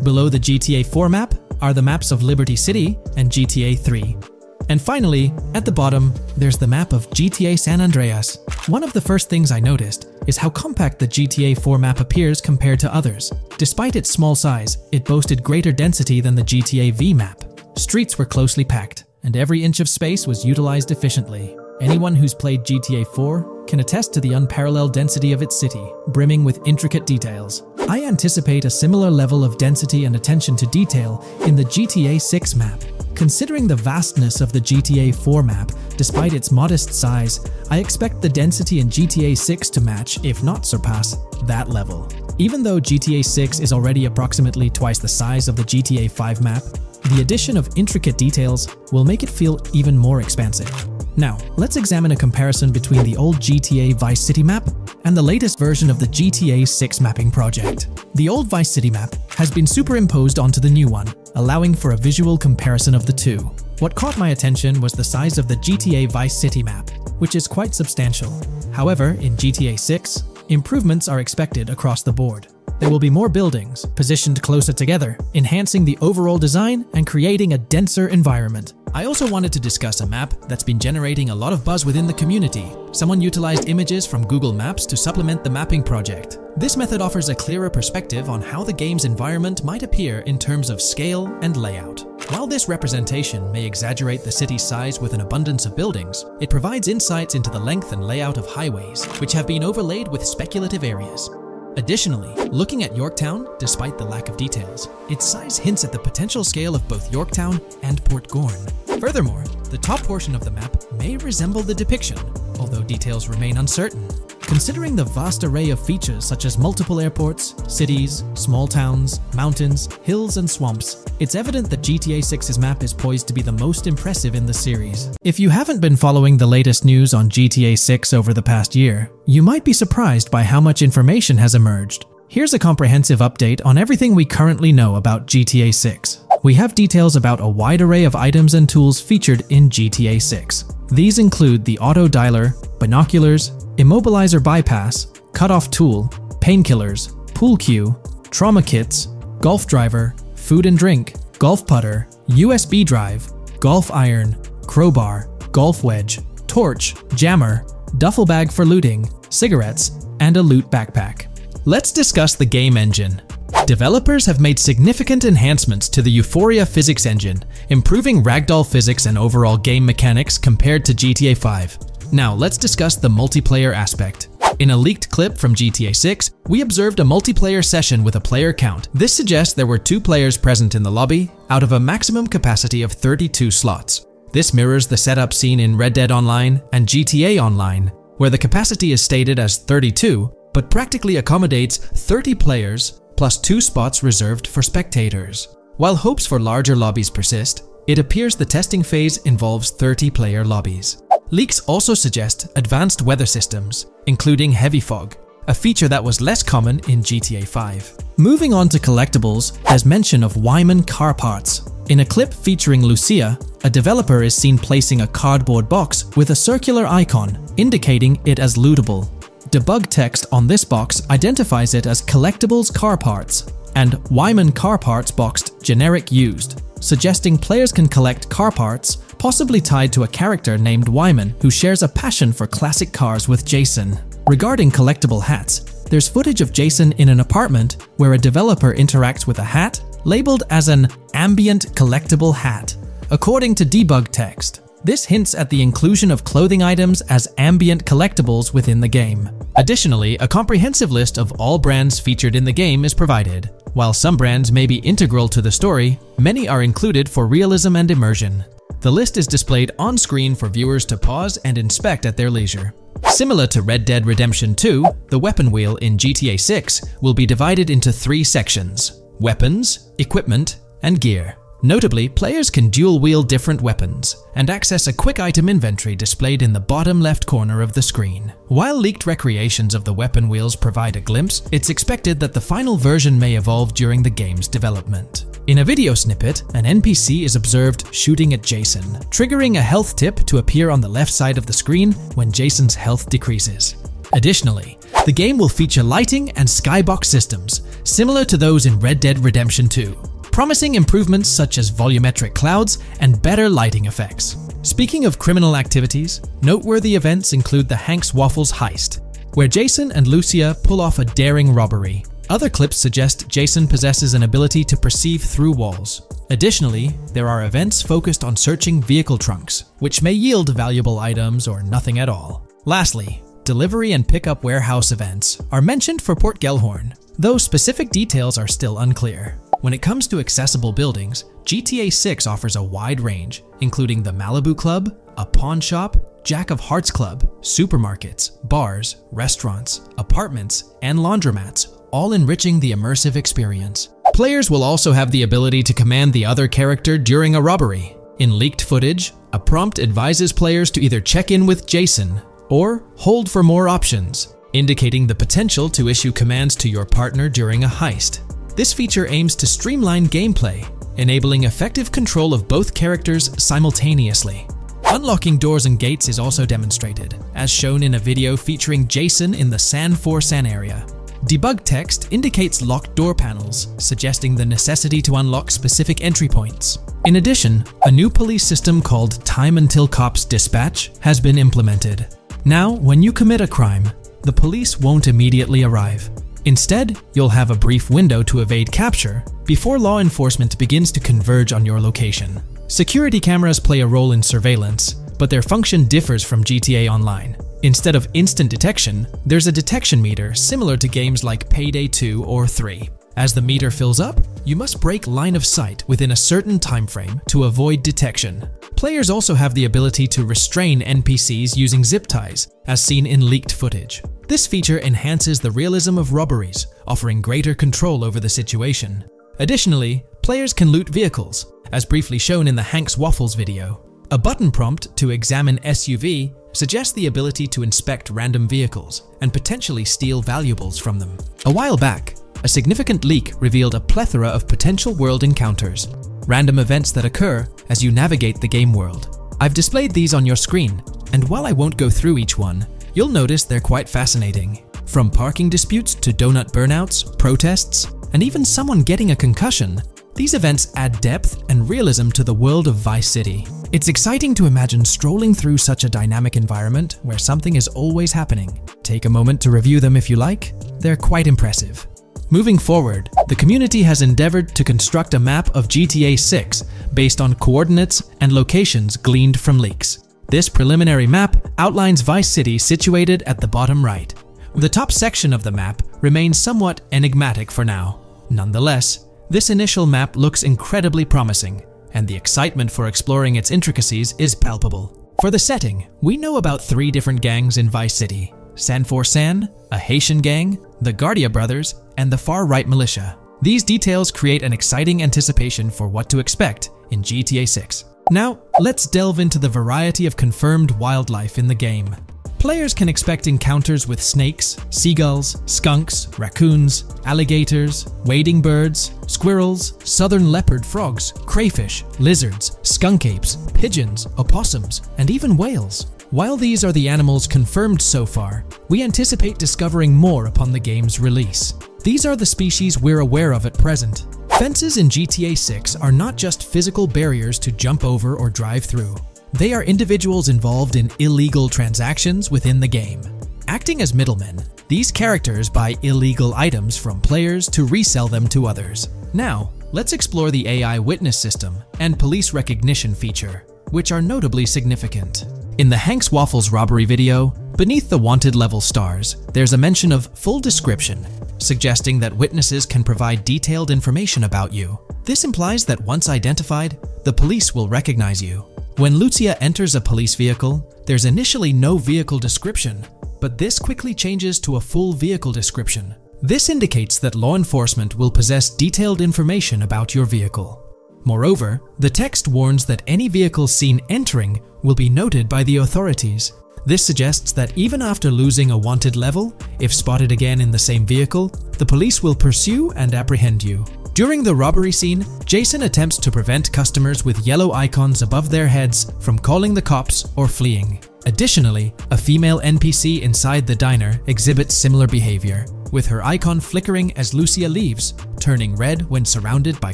Below the GTA 4 map, are the maps of Liberty City and GTA 3. And finally, at the bottom, there's the map of GTA San Andreas. One of the first things I noticed is how compact the GTA 4 map appears compared to others. Despite its small size, it boasted greater density than the GTA V map. Streets were closely packed, and every inch of space was utilized efficiently. Anyone who's played GTA 4 can attest to the unparalleled density of its city, brimming with intricate details. I anticipate a similar level of density and attention to detail in the GTA 6 map. Considering the vastness of the GTA 4 map, despite its modest size, I expect the density in GTA 6 to match, if not surpass, that level. Even though GTA 6 is already approximately twice the size of the GTA 5 map, the addition of intricate details will make it feel even more expansive. Now, let's examine a comparison between the old GTA Vice City map and the latest version of the GTA 6 mapping project. The old Vice City map has been superimposed onto the new one, allowing for a visual comparison of the two. What caught my attention was the size of the GTA Vice City map, which is quite substantial. However, in GTA 6, improvements are expected across the board. There will be more buildings, positioned closer together, enhancing the overall design and creating a denser environment. I also wanted to discuss a map that's been generating a lot of buzz within the community. Someone utilized images from Google Maps to supplement the mapping project. This method offers a clearer perspective on how the game's environment might appear in terms of scale and layout. While this representation may exaggerate the city's size with an abundance of buildings, it provides insights into the length and layout of highways, which have been overlaid with speculative areas. Additionally, looking at Yorktown, despite the lack of details, its size hints at the potential scale of both Yorktown and Port Gellhorn. Furthermore, the top portion of the map may resemble the depiction, although details remain uncertain. Considering the vast array of features such as multiple airports, cities, small towns, mountains, hills, and swamps, it's evident that GTA 6's map is poised to be the most impressive in the series. If you haven't been following the latest news on GTA 6 over the past year, you might be surprised by how much information has emerged. Here's a comprehensive update on everything we currently know about GTA 6. We have details about a wide array of items and tools featured in GTA 6. These include the auto dialer, binoculars, immobilizer bypass, cutoff tool, painkillers, pool cue, trauma kits, golf driver, food and drink, golf putter, USB drive, golf iron, crowbar, golf wedge, torch, jammer, duffel bag for looting, cigarettes, and a loot backpack. Let's discuss the game engine. Developers have made significant enhancements to the Euphoria physics engine, improving ragdoll physics and overall game mechanics compared to GTA 5. Now let's discuss the multiplayer aspect. In a leaked clip from GTA 6, we observed a multiplayer session with a player count. This suggests there were two players present in the lobby, out of a maximum capacity of 32 slots. This mirrors the setup seen in Red Dead Online and GTA Online, where the capacity is stated as 32, but practically accommodates 30 players plus two spots reserved for spectators. While hopes for larger lobbies persist, it appears the testing phase involves 30 player lobbies. Leaks also suggest advanced weather systems, including heavy fog, a feature that was less common in GTA 5. Moving on to collectibles, there's mention of Wyman car parts. In a clip featuring Lucia, a developer is seen placing a cardboard box with a circular icon, indicating it as lootable. Debug text on this box identifies it as collectibles car parts, and Wyman car parts boxed generic used, suggesting players can collect car parts possibly tied to a character named Wyman who shares a passion for classic cars with Jason. Regarding collectible hats, there's footage of Jason in an apartment where a developer interacts with a hat labeled as an ambient collectible hat. According to debug text, this hints at the inclusion of clothing items as ambient collectibles within the game. Additionally, a comprehensive list of all brands featured in the game is provided. While some brands may be integral to the story, many are included for realism and immersion. The list is displayed on screen for viewers to pause and inspect at their leisure. Similar to Red Dead Redemption 2, the weapon wheel in GTA 6 will be divided into three sections – weapons, equipment, and gear. Notably, players can dual-wield different weapons and access a quick item inventory displayed in the bottom left corner of the screen. While leaked recreations of the weapon wheels provide a glimpse, it's expected that the final version may evolve during the game's development. In a video snippet, an NPC is observed shooting at Jason, triggering a health tip to appear on the left side of the screen when Jason's health decreases. Additionally, the game will feature lighting and skybox systems, similar to those in Red Dead Redemption 2, promising improvements such as volumetric clouds and better lighting effects. Speaking of criminal activities, noteworthy events include the Hank's Waffles heist, where Jason and Lucia pull off a daring robbery, other clips suggest Jason possesses an ability to perceive through walls. Additionally, there are events focused on searching vehicle trunks, which may yield valuable items or nothing at all. Lastly, delivery and pickup warehouse events are mentioned for Port Gellhorn, though specific details are still unclear. When it comes to accessible buildings, GTA 6 offers a wide range, including the Malibu Club, a pawn shop, Jack of Hearts Club, supermarkets, bars, restaurants, apartments, and laundromats, all enriching the immersive experience. Players will also have the ability to command the other character during a robbery. In leaked footage, a prompt advises players to either check in with Jason or hold for more options, indicating the potential to issue commands to your partner during a heist. This feature aims to streamline gameplay, enabling effective control of both characters simultaneously. Unlocking doors and gates is also demonstrated, as shown in a video featuring Jason in the San Forsan area. Debug text indicates locked door panels, suggesting the necessity to unlock specific entry points. In addition, a new police system called Time Until Cops Dispatch has been implemented. Now, when you commit a crime, the police won't immediately arrive. Instead, you'll have a brief window to evade capture before law enforcement begins to converge on your location. Security cameras play a role in surveillance, but their function differs from GTA Online. Instead of instant detection, there's a detection meter similar to games like Payday 2 or 3. As the meter fills up, you must break line of sight within a certain time frame to avoid detection. Players also have the ability to restrain NPCs using zip ties, as seen in leaked footage. This feature enhances the realism of robberies, offering greater control over the situation. Additionally, players can loot vehicles, as briefly shown in the Hank's Waffles video. A button prompt to examine SUV suggests the ability to inspect random vehicles and potentially steal valuables from them. A while back, a significant leak revealed a plethora of potential world encounters, random events that occur as you navigate the game world. I've displayed these on your screen, and while I won't go through each one, you'll notice they're quite fascinating. From parking disputes to donut burnouts, protests, and even someone getting a concussion, these events add depth and realism to the world of Vice City. It's exciting to imagine strolling through such a dynamic environment where something is always happening. Take a moment to review them if you like, they're quite impressive. Moving forward, the community has endeavored to construct a map of GTA 6 based on coordinates and locations gleaned from leaks. This preliminary map outlines Vice City situated at the bottom right. The top section of the map remains somewhat enigmatic for now. Nonetheless, this initial map looks incredibly promising, and the excitement for exploring its intricacies is palpable. For the setting, we know about three different gangs in Vice City. San for San, a Haitian gang, the Guardia brothers, and the far-right militia. These details create an exciting anticipation for what to expect in GTA 6. Now, let's delve into the variety of confirmed wildlife in the game. Players can expect encounters with snakes, seagulls, skunks, raccoons, alligators, wading birds, squirrels, southern leopard frogs, crayfish, lizards, skunk apes, pigeons, opossums, and even whales. While these are the animals confirmed so far, we anticipate discovering more upon the game's release. These are the species we're aware of at present. Fences in GTA 6 are not just physical barriers to jump over or drive through. They are individuals involved in illegal transactions within the game. Acting as middlemen, these characters buy illegal items from players to resell them to others. Now, let's explore the AI witness system and police recognition feature, which are notably significant. In the Hank's Waffles robbery video, beneath the wanted level stars, there's a mention of full description, suggesting that witnesses can provide detailed information about you. This implies that once identified, the police will recognize you. When Lucia enters a police vehicle, there's initially no vehicle description, but this quickly changes to a full vehicle description. This indicates that law enforcement will possess detailed information about your vehicle. Moreover, the text warns that any vehicle seen entering will be noted by the authorities. This suggests that even after losing a wanted level, if spotted again in the same vehicle, the police will pursue and apprehend you. During the robbery scene, Jason attempts to prevent customers with yellow icons above their heads from calling the cops or fleeing. Additionally, a female NPC inside the diner exhibits similar behavior, with her icon flickering as Lucia leaves, turning red when surrounded by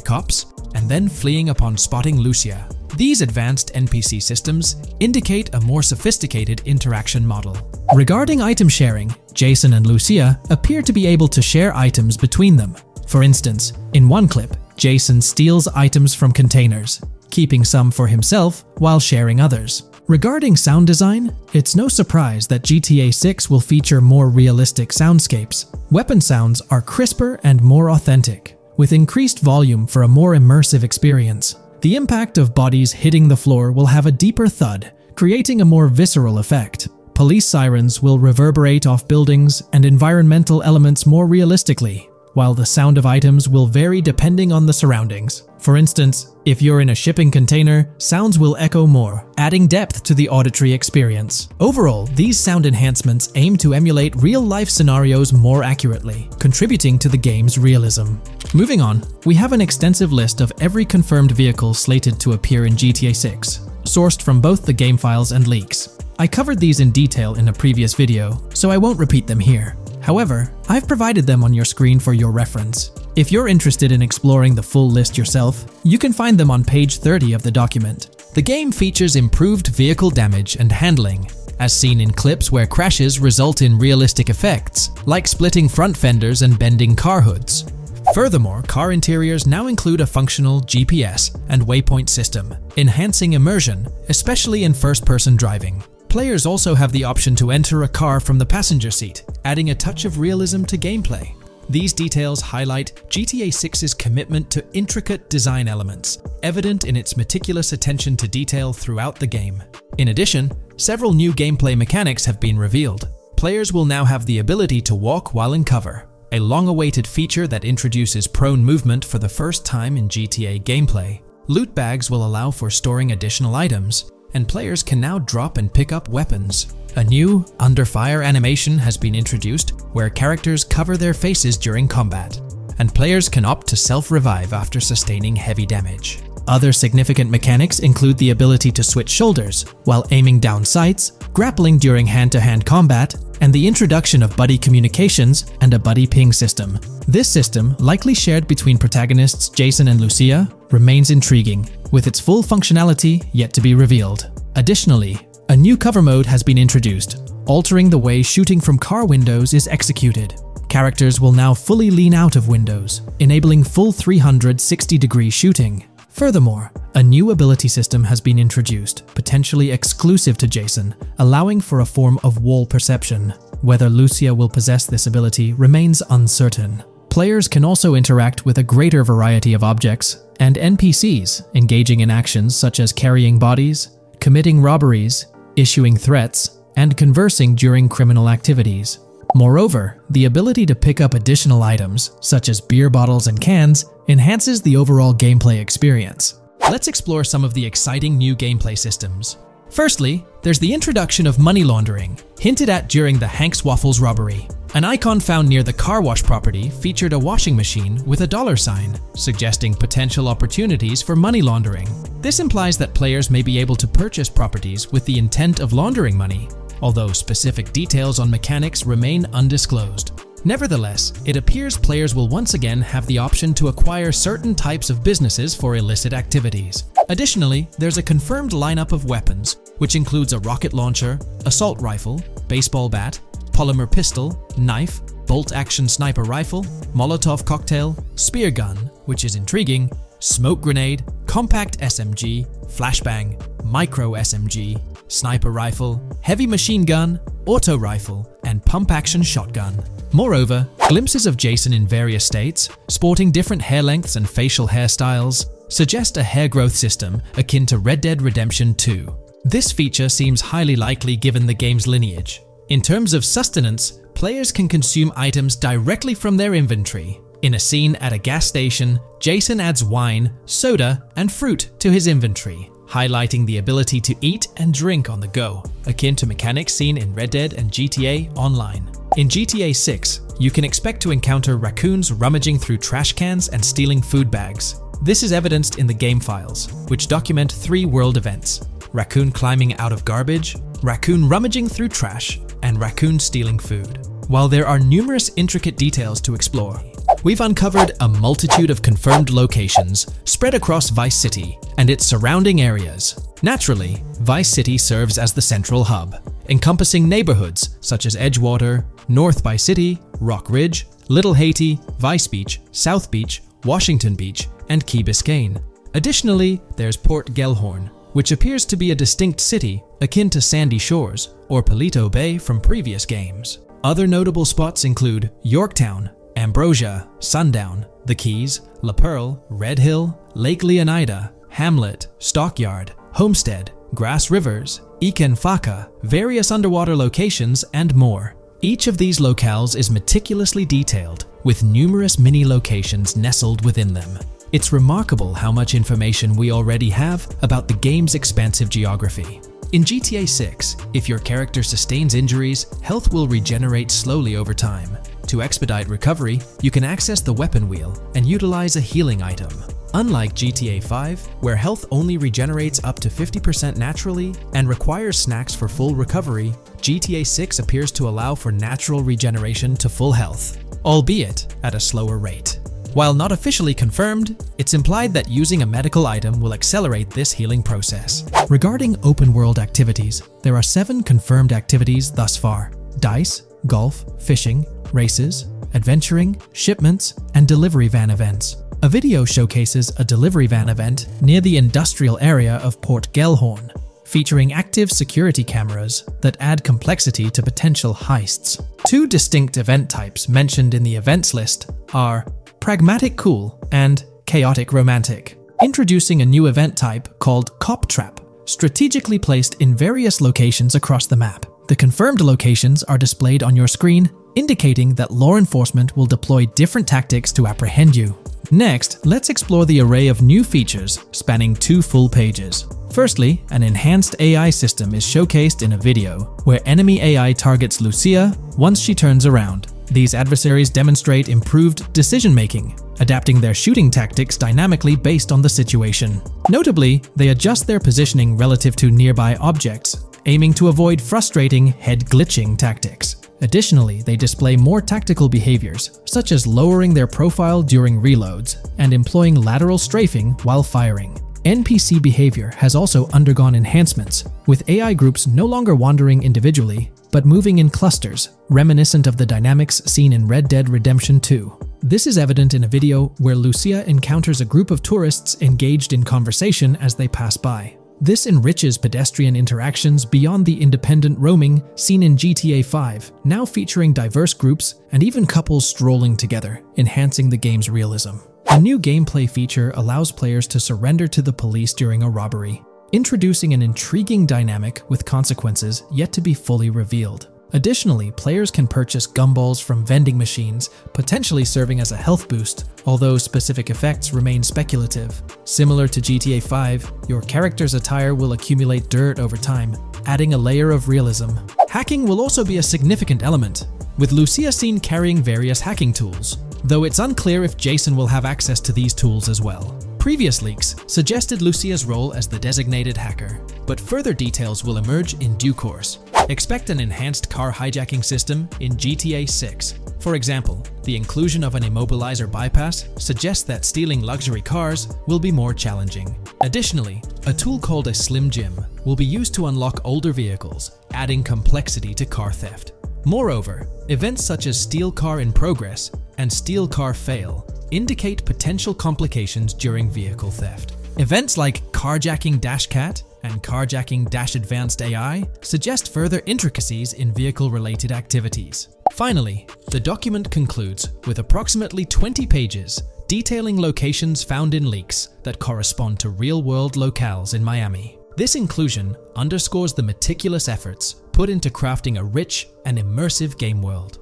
cops, and then fleeing upon spotting Lucia. These advanced NPC systems indicate a more sophisticated interaction model. Regarding item sharing, Jason and Lucia appear to be able to share items between them, for instance, in one clip, Jason steals items from containers, keeping some for himself while sharing others. Regarding sound design, it's no surprise that GTA 6 will feature more realistic soundscapes. Weapon sounds are crisper and more authentic, with increased volume for a more immersive experience. The impact of bodies hitting the floor will have a deeper thud, creating a more visceral effect. Police sirens will reverberate off buildings and environmental elements more realistically, while the sound of items will vary depending on the surroundings. For instance, if you're in a shipping container, sounds will echo more, adding depth to the auditory experience. Overall, these sound enhancements aim to emulate real-life scenarios more accurately, contributing to the game's realism. Moving on, we have an extensive list of every confirmed vehicle slated to appear in GTA 6, sourced from both the game files and leaks. I covered these in detail in a previous video, so I won't repeat them here. However, I've provided them on your screen for your reference. If you're interested in exploring the full list yourself, you can find them on page 30 of the document. The game features improved vehicle damage and handling, as seen in clips where crashes result in realistic effects, like splitting front fenders and bending car hoods. Furthermore, car interiors now include a functional GPS and waypoint system, enhancing immersion, especially in first-person driving. Players also have the option to enter a car from the passenger seat, adding a touch of realism to gameplay. These details highlight GTA 6's commitment to intricate design elements, evident in its meticulous attention to detail throughout the game. In addition, several new gameplay mechanics have been revealed. Players will now have the ability to walk while in cover, a long-awaited feature that introduces prone movement for the first time in GTA gameplay. Loot bags will allow for storing additional items, and players can now drop and pick up weapons. A new under fire animation has been introduced where characters cover their faces during combat, and players can opt to self-revive after sustaining heavy damage. Other significant mechanics include the ability to switch shoulders while aiming down sights, grappling during hand-to-hand -hand combat, and the introduction of buddy communications and a buddy ping system. This system, likely shared between protagonists Jason and Lucia, remains intriguing with its full functionality yet to be revealed. Additionally, a new cover mode has been introduced, altering the way shooting from car windows is executed. Characters will now fully lean out of windows, enabling full 360 degree shooting. Furthermore, a new ability system has been introduced, potentially exclusive to Jason, allowing for a form of wall perception. Whether Lucia will possess this ability remains uncertain. Players can also interact with a greater variety of objects and NPCs, engaging in actions such as carrying bodies, committing robberies, issuing threats, and conversing during criminal activities. Moreover, the ability to pick up additional items, such as beer bottles and cans, enhances the overall gameplay experience. Let's explore some of the exciting new gameplay systems. Firstly, there's the introduction of money laundering, hinted at during the Hank's Waffles robbery. An icon found near the car wash property featured a washing machine with a dollar sign, suggesting potential opportunities for money laundering. This implies that players may be able to purchase properties with the intent of laundering money, although specific details on mechanics remain undisclosed. Nevertheless, it appears players will once again have the option to acquire certain types of businesses for illicit activities. Additionally, there's a confirmed lineup of weapons, which includes a rocket launcher, assault rifle, baseball bat, polymer pistol, knife, bolt-action sniper rifle, Molotov cocktail, spear gun, which is intriguing, smoke grenade, compact SMG, flashbang, micro SMG, sniper rifle, heavy machine gun, auto rifle, and pump-action shotgun. Moreover, glimpses of Jason in various states, sporting different hair lengths and facial hairstyles, suggest a hair growth system akin to Red Dead Redemption 2. This feature seems highly likely given the game's lineage. In terms of sustenance, players can consume items directly from their inventory. In a scene at a gas station, Jason adds wine, soda, and fruit to his inventory, highlighting the ability to eat and drink on the go, akin to mechanics seen in Red Dead and GTA Online. In GTA 6, you can expect to encounter raccoons rummaging through trash cans and stealing food bags. This is evidenced in the game files, which document three world events raccoon climbing out of garbage, raccoon rummaging through trash, and raccoon stealing food. While there are numerous intricate details to explore, we've uncovered a multitude of confirmed locations spread across Vice City and its surrounding areas. Naturally, Vice City serves as the central hub, encompassing neighborhoods such as Edgewater, North Vice City, Rock Ridge, Little Haiti, Vice Beach, South Beach, Washington Beach, and Key Biscayne. Additionally, there's Port Gellhorn, which appears to be a distinct city akin to Sandy Shores or Paleto Bay from previous games. Other notable spots include Yorktown, Ambrosia, Sundown, The Keys, La Pearl, Red Hill, Lake Leonida, Hamlet, Stockyard, Homestead, Grass Rivers, Ikenfaka, various underwater locations, and more. Each of these locales is meticulously detailed, with numerous mini locations nestled within them. It's remarkable how much information we already have about the game's expansive geography. In GTA 6, if your character sustains injuries, health will regenerate slowly over time. To expedite recovery, you can access the weapon wheel and utilize a healing item. Unlike GTA 5, where health only regenerates up to 50% naturally and requires snacks for full recovery, GTA 6 appears to allow for natural regeneration to full health, albeit at a slower rate. While not officially confirmed, it's implied that using a medical item will accelerate this healing process. Regarding open world activities, there are seven confirmed activities thus far. Dice, golf, fishing, races, adventuring, shipments, and delivery van events. A video showcases a delivery van event near the industrial area of Port Gellhorn, featuring active security cameras that add complexity to potential heists. Two distinct event types mentioned in the events list are Pragmatic Cool, and Chaotic Romantic, introducing a new event type called Cop Trap, strategically placed in various locations across the map. The confirmed locations are displayed on your screen, indicating that law enforcement will deploy different tactics to apprehend you. Next, let's explore the array of new features spanning two full pages. Firstly, an enhanced AI system is showcased in a video, where enemy AI targets Lucia once she turns around. These adversaries demonstrate improved decision making, adapting their shooting tactics dynamically based on the situation. Notably, they adjust their positioning relative to nearby objects, aiming to avoid frustrating head glitching tactics. Additionally, they display more tactical behaviors, such as lowering their profile during reloads and employing lateral strafing while firing. NPC behavior has also undergone enhancements, with AI groups no longer wandering individually, but moving in clusters, reminiscent of the dynamics seen in Red Dead Redemption 2. This is evident in a video where Lucia encounters a group of tourists engaged in conversation as they pass by. This enriches pedestrian interactions beyond the independent roaming seen in GTA 5, now featuring diverse groups and even couples strolling together, enhancing the game's realism. A new gameplay feature allows players to surrender to the police during a robbery, introducing an intriguing dynamic with consequences yet to be fully revealed. Additionally, players can purchase gumballs from vending machines, potentially serving as a health boost, although specific effects remain speculative. Similar to GTA 5, your character's attire will accumulate dirt over time, adding a layer of realism. Hacking will also be a significant element, with Lucia seen carrying various hacking tools, though it's unclear if Jason will have access to these tools as well. Previous leaks suggested Lucia's role as the designated hacker, but further details will emerge in due course. Expect an enhanced car hijacking system in GTA 6. For example, the inclusion of an immobilizer bypass suggests that stealing luxury cars will be more challenging. Additionally, a tool called a Slim Jim will be used to unlock older vehicles, adding complexity to car theft. Moreover, events such as Steal Car in Progress and Steal Car Fail indicate potential complications during vehicle theft. Events like Carjacking Dash Cat and Carjacking Dash Advanced AI suggest further intricacies in vehicle-related activities. Finally, the document concludes with approximately 20 pages detailing locations found in leaks that correspond to real-world locales in Miami. This inclusion underscores the meticulous efforts put into crafting a rich and immersive game world.